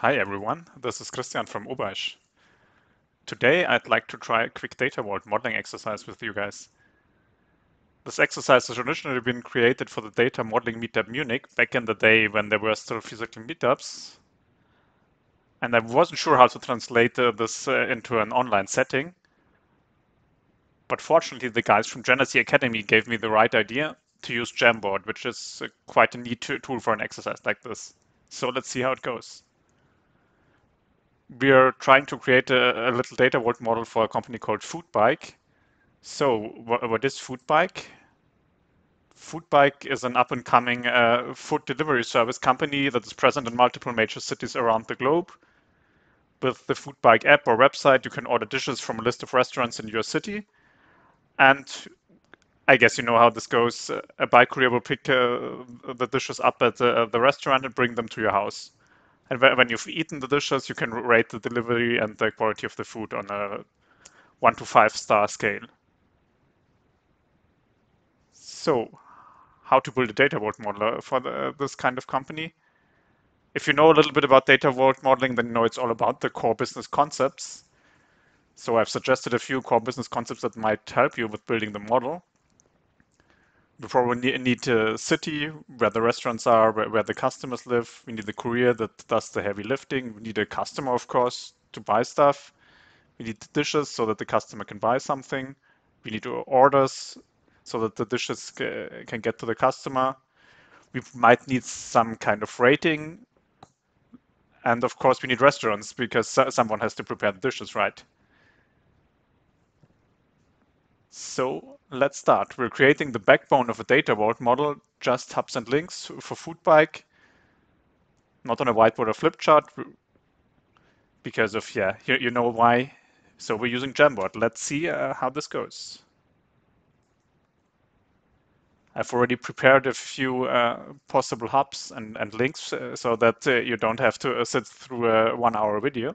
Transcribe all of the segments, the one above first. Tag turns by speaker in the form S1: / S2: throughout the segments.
S1: Hi everyone, this is Christian from Obaysch. Today I'd like to try a quick data vault modeling exercise with you guys. This exercise has originally been created for the data modeling meetup Munich back in the day when there were still physical meetups. And I wasn't sure how to translate uh, this uh, into an online setting. But fortunately, the guys from Genesee Academy gave me the right idea to use Jamboard, which is uh, quite a neat tool for an exercise like this. So let's see how it goes we are trying to create a, a, little data vault model for a company called Foodbike. So what, what is Foodbike? Foodbike is an up and coming uh, food delivery service company that is present in multiple major cities around the globe. With the Foodbike app or website, you can order dishes from a list of restaurants in your city. And I guess you know how this goes. A bike courier will pick uh, the dishes up at the, the restaurant and bring them to your house. And when you've eaten the dishes, you can rate the delivery and the quality of the food on a one to five star scale. So, how to build a data vault model for the, this kind of company? If you know a little bit about data vault modeling, then you know it's all about the core business concepts. So I've suggested a few core business concepts that might help you with building the model we probably need a city where the restaurants are, where, where, the customers live. We need the courier that does the heavy lifting. We need a customer, of course, to buy stuff. We need the dishes so that the customer can buy something. We need orders so that the dishes can get to the customer. We might need some kind of rating. And of course, we need restaurants because someone has to prepare the dishes, right? So let's start. We're creating the backbone of a data vault model, just hubs and links for Foodbike, not on a whiteboard or flip chart, because of, yeah, you, you know why. So we're using Jamboard. Let's see uh, how this goes. I've already prepared a few uh, possible hubs and, and links uh, so that uh, you don't have to uh, sit through a one hour video.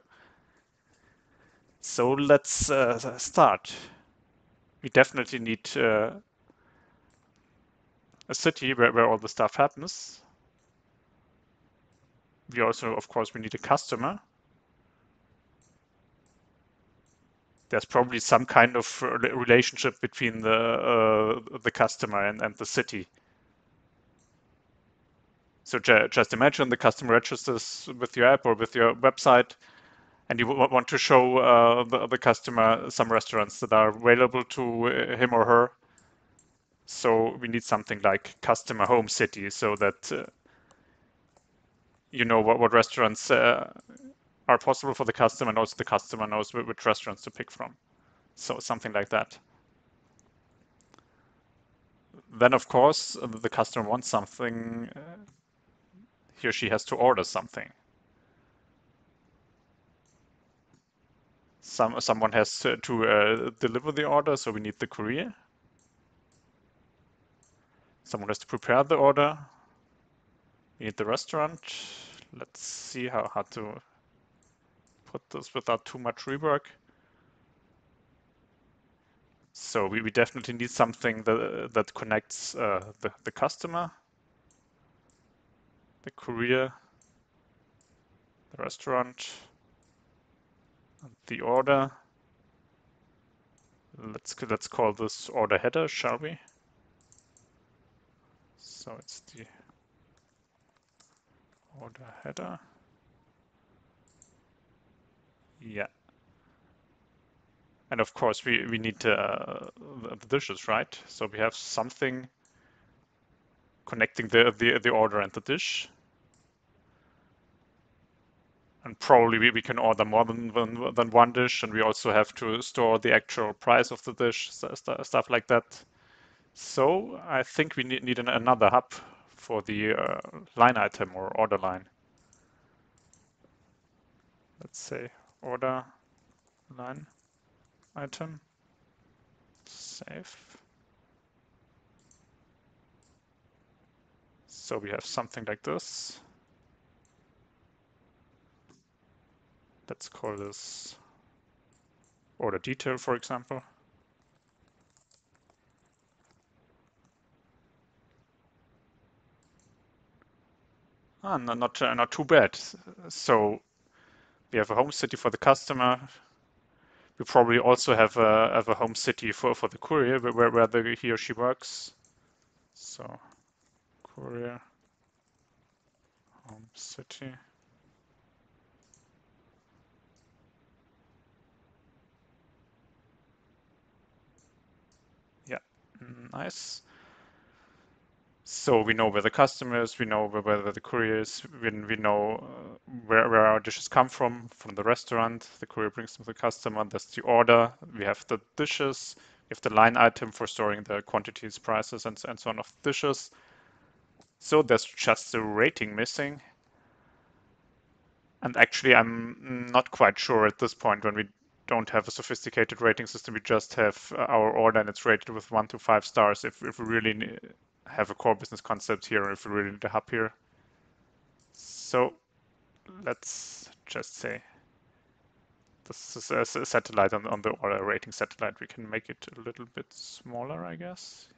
S1: So let's uh, start we definitely need uh, a city where, where all the stuff happens. We also, of course, we need a customer. There's probably some kind of relationship between the uh, the customer and, and the city. So just imagine the customer registers with your app or with your website and you want to show uh, the, the, customer some restaurants that are available to uh, him or her. So we need something like customer home city so that uh, you know what, what restaurants uh, are possible for the customer and also the customer knows which restaurants to pick from. So something like that. Then, of course, the customer wants something. Uh, he or she has to order something. Some someone has to, to uh, deliver the order, so we need the courier. Someone has to prepare the order. We need the restaurant. Let's see how, hard to put this without too much rework. So we, we definitely need something that, that connects uh, the, the customer, the courier, the restaurant, the order. Let's let's call this order header, shall we? So it's the order header. Yeah. And of course, we, we need uh, the dishes, right? So we have something connecting the, the, the order and the dish and probably we, we can order more than, than, than one dish and we also have to store the actual price of the dish st stuff like that. So i think we need, need an, another hub for the uh, line item or order line. Let's say order line item. Save. So we have something like this Let's call this order detail, for example. Ah, no, not uh, not too bad. So we have a home city for the customer. We probably also have a, have a home city for, for the courier where, where the, he or she works. So courier, home city. Nice. So we know where the customer is, we know where, where the courier is, we, we know uh, where, where our dishes come from, from the restaurant. The courier brings them to the customer, that's the order. We have the dishes, we have the line item for storing the quantities, prices, and, and so on of dishes. So there's just the rating missing. And actually, I'm not quite sure at this point when we don't have a sophisticated rating system, we just have uh, our order and it's rated with one to five stars if, if we really have a core business concept here if we really need a hub here. So let's just say this is a satellite on, on the order rating satellite. We can make it a little bit smaller, I guess.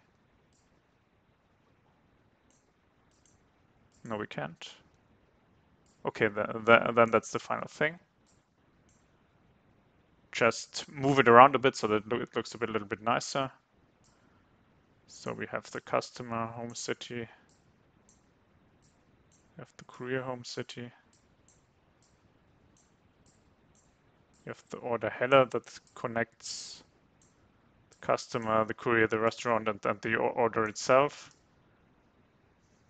S1: No, we can't. Okay, the, the, then that's the final thing. Just move it around a bit so that it looks a, bit, a little bit nicer. So we have the customer home city, we have the courier home city, we have the order header that connects the customer, the courier, the restaurant, and, and the order itself.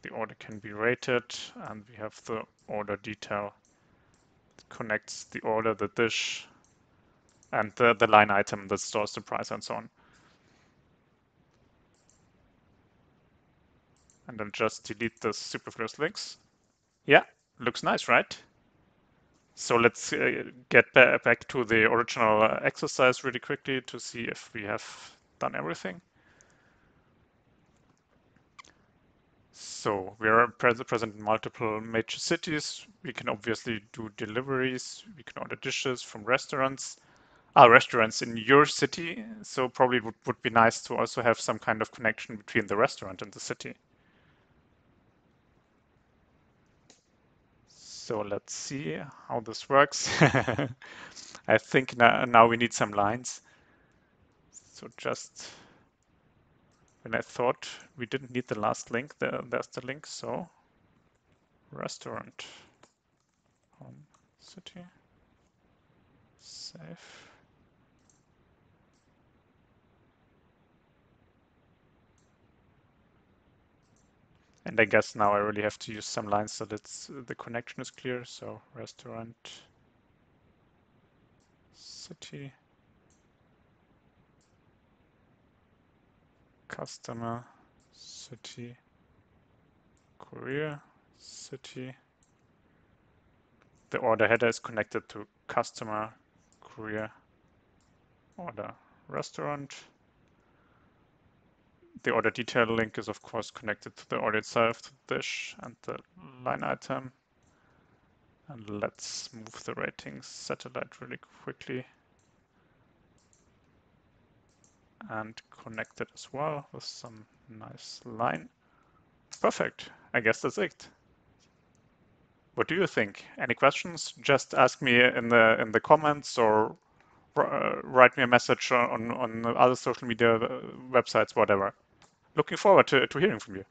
S1: The order can be rated, and we have the order detail that connects the order, the dish, and the, the line item that stores the price and so on. and then just delete the superfluous links. Yeah, looks nice, right? So let's uh, get back to the original exercise really quickly to see if we have done everything. So we are present in multiple major cities. We can obviously do deliveries. We can order dishes from restaurants. Ah, restaurants in your city. So probably would, would be nice to also have some kind of connection between the restaurant and the city. So let's see how this works. I think now, now we need some lines. So just when I thought we didn't need the last link, there, there's the link. So restaurant, home, city, save. And I guess now I really have to use some lines so that the connection is clear. So restaurant, city, customer, city, courier, city. The order header is connected to customer, courier, order, restaurant the order detail link is of course connected to the order itself, to the dish and the line item. And let's move the ratings satellite really quickly. And connect it as well with some nice line. Perfect. I guess that's it. What do you think? Any questions? Just ask me in the in the comments or uh, write me a message on on other social media uh, websites, whatever looking forward to, to hearing from you.